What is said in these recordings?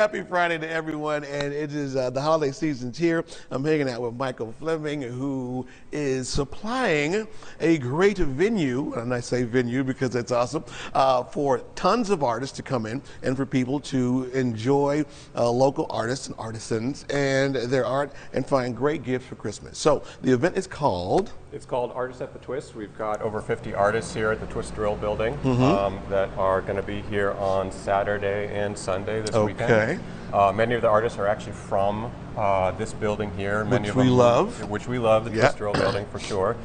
Happy Friday to everyone, and it is uh, the holiday season's here. I'm hanging out with Michael Fleming, who is supplying a great venue, and I say venue because it's awesome, uh, for tons of artists to come in and for people to enjoy uh, local artists and artisans and their art and find great gifts for Christmas. So the event is called. It's called Artists at the Twist. We've got over 50 artists here at the Twist Drill building um, that are going to be here on Saturday and Sunday this weekend. Okay. Uh, many of the artists are actually from uh, this building here. Many Which of we love. Which we love, the Yeah. Twist Drill building for sure.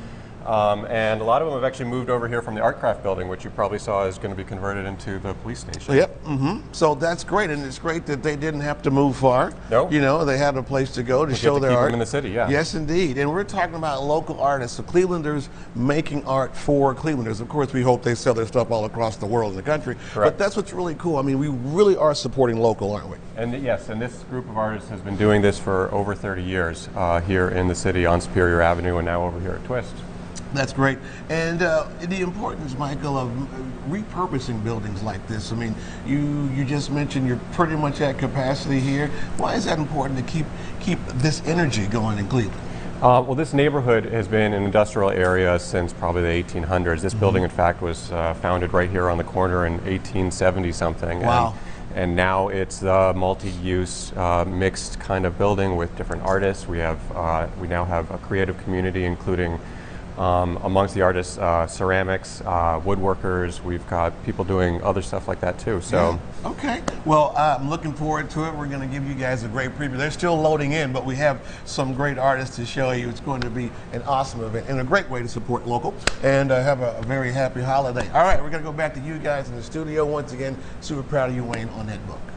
Um, and a lot of them have actually moved over here from the Artcraft building, which you probably saw is going to be converted into the police station. Yep. hmm So that's great, and it's great that they didn't have to move far. No. You know, they had a place to go to show to their art in the city, yeah. Yes, indeed. And we're talking about local artists, so Clevelanders making art for Clevelanders. Of course, we hope they sell their stuff all across the world and the country. Correct. But that's what's really cool. I mean, we really are supporting local, aren't we? And yes, and this group of artists has been doing this for over 30 years uh, here in the city on Superior Avenue and now over here at Twist. That's great. And uh, the importance, Michael, of repurposing buildings like this. I mean, you you just mentioned you're pretty much at capacity here. Why is that important to keep keep this energy going in Cleveland? Uh, well, this neighborhood has been an industrial area since probably the 1800s. This building, in fact, was uh, founded right here on the corner in 1870 something. Wow. And, and now it's a multi-use, uh, mixed kind of building with different artists. We have, uh, we now have a creative community, including um, amongst the artists, uh, ceramics, uh, woodworkers. We've got people doing other stuff like that too. So. Yeah. Okay. Well, I'm looking forward to it. We're going to give you guys a great preview. They're still loading in, but we have some great artists to show you. It's going to be an awesome event and a great way to support local and uh, have a, a very happy holiday. All right, we're going to go back to you guys in the studio once again. Super proud of you, Wayne, on that book.